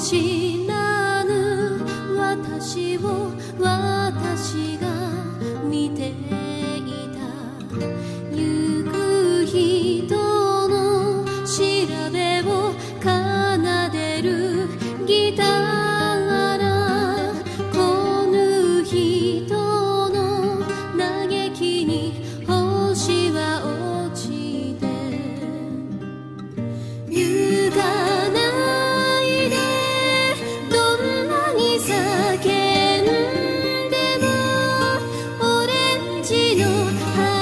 もなぬ私を私が見ていた行く人の調べを奏で。るギターなこぬ人の嘆きに星は落ちて夕 I